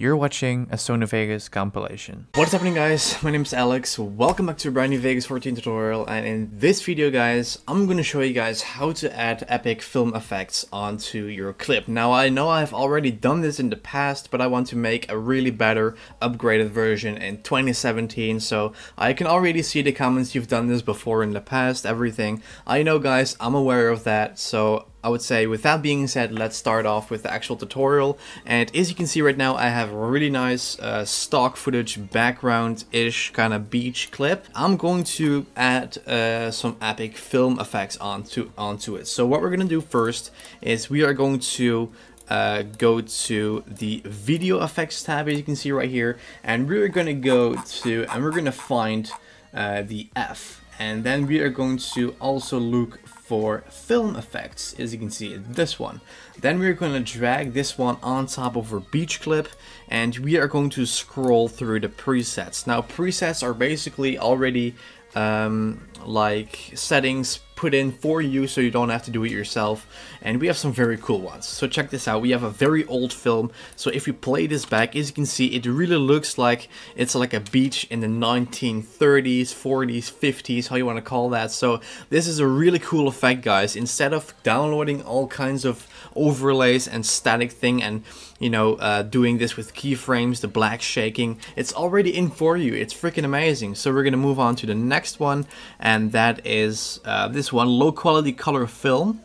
You're watching a Sony Vegas compilation. What's happening guys? My name is Alex. Welcome back to a brand new Vegas 14 tutorial and in this video guys, I'm going to show you guys how to add epic film effects onto your clip. Now I know I've already done this in the past, but I want to make a really better upgraded version in 2017. So I can already see the comments you've done this before in the past, everything. I know guys, I'm aware of that. So I would say with that being said, let's start off with the actual tutorial. And as you can see right now, I have a really nice uh, stock footage background-ish kind of beach clip. I'm going to add uh, some epic film effects onto, onto it. So what we're going to do first is we are going to uh, go to the video effects tab as you can see right here and we're going to go to and we're going to find uh, the F and then we are going to also look for film effects, as you can see this one. Then we're going to drag this one on top of our beach clip and we are going to scroll through the presets. Now presets are basically already um, like settings put in for you so you don't have to do it yourself. And we have some very cool ones. So check this out. We have a very old film. So if you play this back as you can see it really looks like it's like a beach in the 1930s 40s 50s how you want to call that. So this is a really cool effect guys. Instead of downloading all kinds of overlays and static thing and you know uh, doing this with keyframes the black shaking it's already in for you. It's freaking amazing. So we're gonna move on to the next one and that is uh, this one low quality color film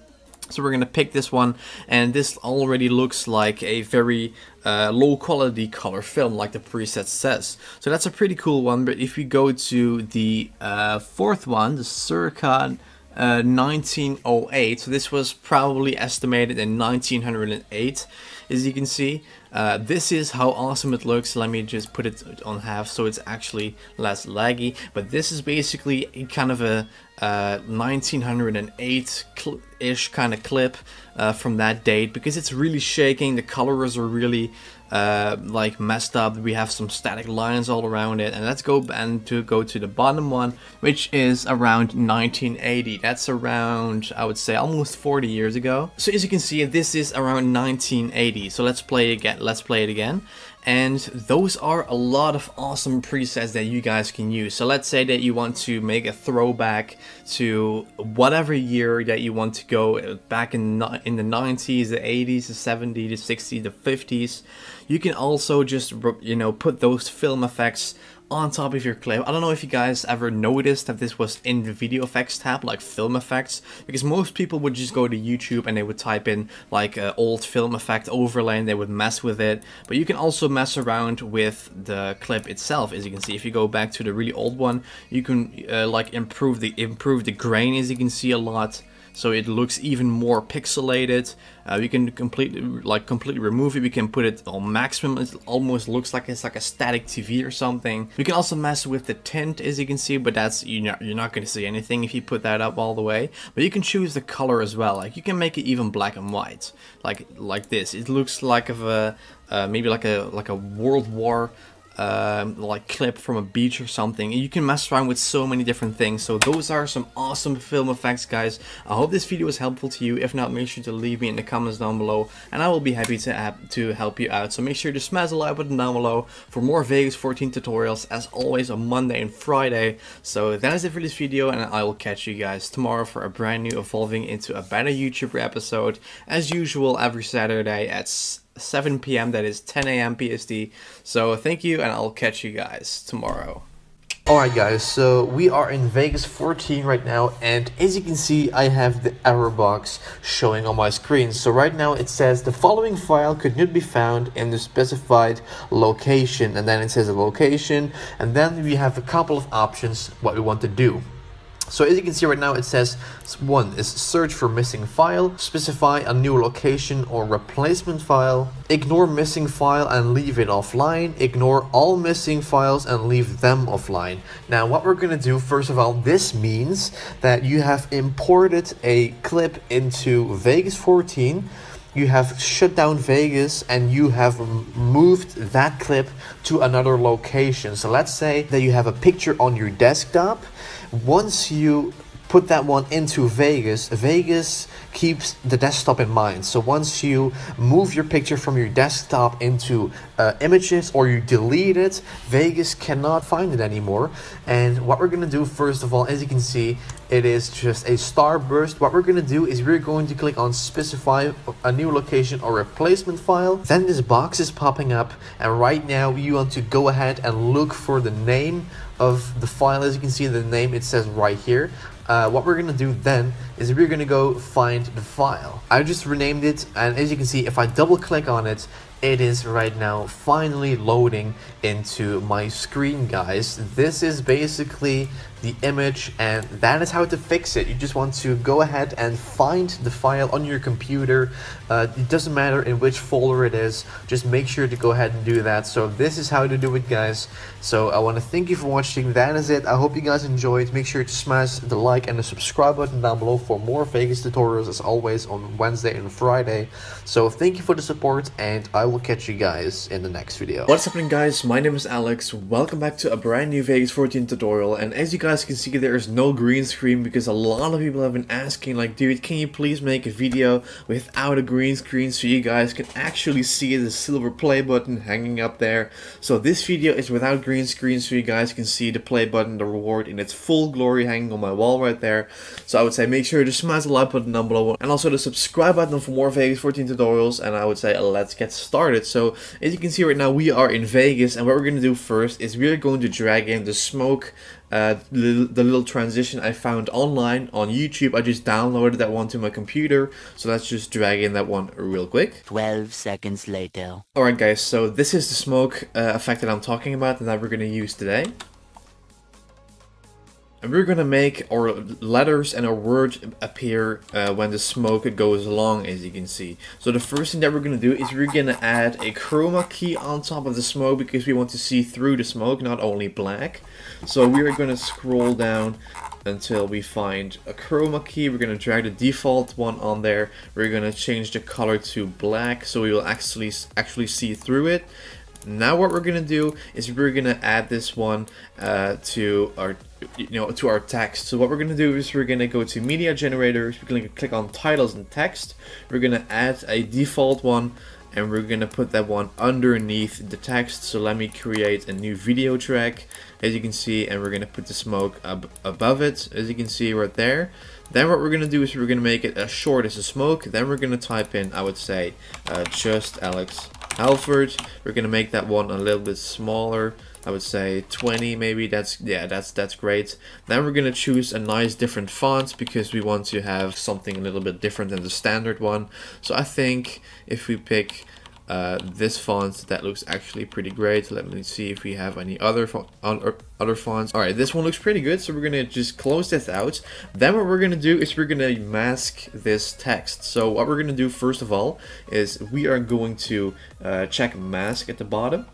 so we're gonna pick this one and this already looks like a very uh, low quality color film like the preset says. So that's a pretty cool one but if we go to the uh, fourth one, the Circa uh, 1908. So this was probably estimated in 1908, as you can see. Uh, this is how awesome it looks. Let me just put it on half so it's actually less laggy. But this is basically a kind of a uh, 1908-ish kind of clip uh, from that date because it's really shaking. The colors are really uh, like messed up. We have some static lines all around it. And let's go and to go to the bottom one, which is around 1980. That's around, I would say, almost 40 years ago. So as you can see, this is around 1980. So let's play again. Let's play it again and those are a lot of awesome presets that you guys can use. So let's say that you want to make a throwback to whatever year that you want to go uh, back in, in the 90s, the 80s, the 70s, the 60s, the 50s. You can also just, you know, put those film effects on top of your clip. I don't know if you guys ever noticed that this was in the video effects tab, like film effects, because most people would just go to YouTube and they would type in like uh, old film effect overlay and they would mess with it. But you can also mess around with the clip itself, as you can see. If you go back to the really old one, you can uh, like improve the improve the grain, as you can see a lot so it looks even more pixelated. Uh, we can completely like completely remove it. We can put it on maximum. It almost looks like it's like a static TV or something. We can also mess with the tint, as you can see, but that's you're not, you're not going to see anything if you put that up all the way. But you can choose the color as well. Like you can make it even black and white, like like this. It looks like of a uh, maybe like a like a World War um, like clip from a beach or something. You can mess around with so many different things. So those are some awesome film effects, guys. I hope this video was helpful to you. If not, make sure to leave me in the comments down below, and I will be happy to to help you out. So make sure to smash the like button down below for more Vegas 14 tutorials, as always on Monday and Friday. So that is it for this video, and I will catch you guys tomorrow for a brand new Evolving into a Better YouTuber episode, as usual every Saturday at 7 p.m. That is 10 a.m. PST. So thank you, and I'll catch you guys tomorrow. Alright guys, so we are in Vegas 14 right now and as you can see I have the error box showing on my screen. So right now it says the following file could not be found in the specified location and then it says a location and then we have a couple of options what we want to do. So as you can see right now, it says one is search for missing file, specify a new location or replacement file, ignore missing file and leave it offline, ignore all missing files and leave them offline. Now what we're gonna do, first of all, this means that you have imported a clip into Vegas 14 you have shut down Vegas and you have moved that clip to another location. So let's say that you have a picture on your desktop once you put that one into Vegas, Vegas keeps the desktop in mind. So once you move your picture from your desktop into uh, images or you delete it, Vegas cannot find it anymore. And what we're gonna do first of all, as you can see, it is just a starburst. What we're gonna do is we're going to click on specify a new location or replacement file. Then this box is popping up and right now you want to go ahead and look for the name of the file. As you can see the name it says right here. Uh, what we're gonna do then is we're gonna go find the file. I just renamed it and as you can see if I double click on it it is right now finally loading into my screen guys. This is basically the image and that is how to fix it. You just want to go ahead and find the file on your computer. Uh, it doesn't matter in which folder it is just make sure to go ahead and do that. So this is how to do it guys. So I want to thank you for watching. That is it. I hope you guys enjoyed. Make sure to smash the like and the subscribe button down below for more Vegas tutorials as always on Wednesday and Friday. So thank you for the support and I will catch you guys in the next video. What's happening guys? My name is Alex. Welcome back to a brand new Vegas 14 tutorial. And as you guys guys can see there is no green screen because a lot of people have been asking like dude can you please make a video without a green screen so you guys can actually see the silver play button hanging up there? So this video is without green screen so you guys can see the play button the reward in its full glory hanging on my wall right there. So I would say make sure to smash the like button down below and also the subscribe button for more Vegas 14 tutorials. And I would say let's get started so as you can see right now we are in Vegas and what we're going to do first is we're going to drag in the smoke uh, the, the little transition I found online on YouTube. I just downloaded that one to my computer. So let's just drag in that one real quick. 12 seconds later. Alright guys, so this is the smoke uh, effect that I'm talking about and that we're going to use today. We're gonna make our letters and our words appear uh, when the smoke goes along, as you can see. So the first thing that we're gonna do is we're gonna add a chroma key on top of the smoke because we want to see through the smoke, not only black. So we are gonna scroll down until we find a chroma key. We're gonna drag the default one on there. We're gonna change the color to black so we will actually actually see through it. Now what we're gonna do is we're gonna add this one uh, to our you know to our text. So what we're gonna do is we're gonna go to media generators. We're gonna click on titles and text. We're gonna add a default one and we're gonna put that one underneath the text so let me create a new video track as you can see and we're gonna put the smoke ab above it as you can see right there then what we're gonna do is we're gonna make it as short as a smoke then we're gonna type in I would say uh, just Alex Halford. We're gonna make that one a little bit smaller. I would say 20 maybe that's yeah that's that's great then we're gonna choose a nice different font because we want to have something a little bit different than the standard one so I think if we pick uh, this font that looks actually pretty great. Let me see if we have any other other fonts. All right this one looks pretty good so we're gonna just close this out. Then what we're gonna do is we're gonna mask this text. So what we're gonna do first of all is we are going to uh, check mask at the bottom.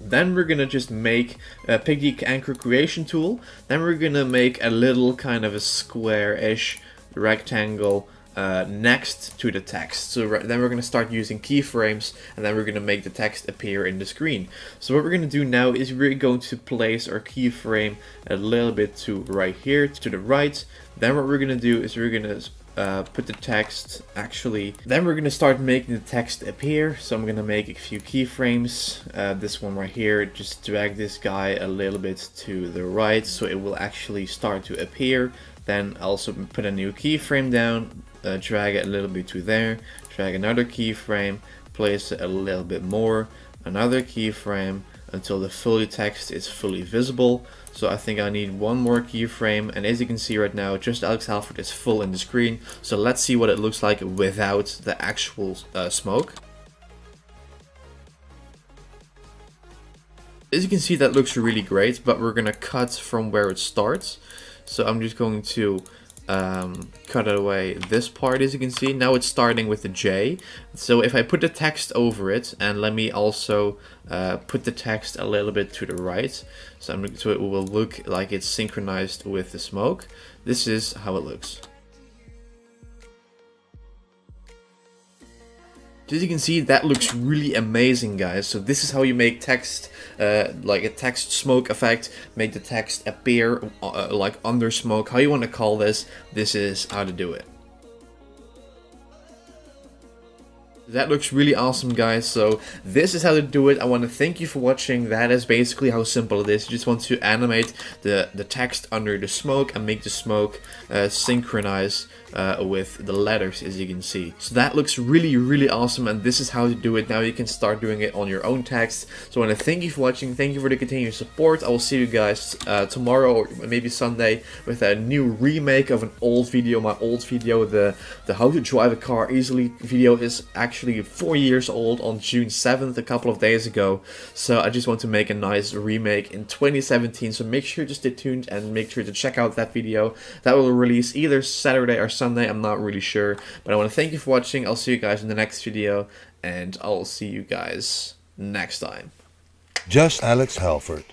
Then we're gonna just make uh, pick the anchor creation tool. Then we're gonna make a little kind of a square-ish rectangle uh, next to the text. So then we're going to start using keyframes and then we're going to make the text appear in the screen. So what we're going to do now is we're going to place our keyframe a little bit to right here to the right. Then what we're going to do is we're going to uh, put the text actually then we're going to start making the text appear so I'm going to make a few keyframes uh, this one right here just drag this guy a little bit to the right so it will actually start to appear then also put a new keyframe down uh, drag it a little bit to there, drag another keyframe, place it a little bit more, another keyframe until the fully text is fully visible. So I think I need one more keyframe and as you can see right now just Alex Halford is full in the screen. So let's see what it looks like without the actual uh, smoke. As you can see that looks really great but we're gonna cut from where it starts. So I'm just going to um, cut away this part as you can see. Now it's starting with the J. So if I put the text over it and let me also uh, put the text a little bit to the right so, I'm, so it will look like it's synchronized with the smoke. This is how it looks. As you can see, that looks really amazing, guys. So this is how you make text, uh, like a text smoke effect, make the text appear uh, like under smoke, how you want to call this, this is how to do it. That looks really awesome guys, so this is how to do it. I want to thank you for watching. That is basically how simple it is. You just want to animate the, the text under the smoke and make the smoke uh, synchronize uh, with the letters as you can see. So that looks really really awesome and this is how to do it. Now you can start doing it on your own text. So I want to thank you for watching. Thank you for the continued support. I will see you guys uh, tomorrow or maybe Sunday with a new remake of an old video. My old video, the, the how to drive a car easily video is actually actually four years old on June 7th, a couple of days ago. So I just want to make a nice remake in 2017. So make sure to stay tuned and make sure to check out that video. That will release either Saturday or Sunday. I'm not really sure. But I want to thank you for watching. I'll see you guys in the next video. And I'll see you guys next time. Just Alex Halford.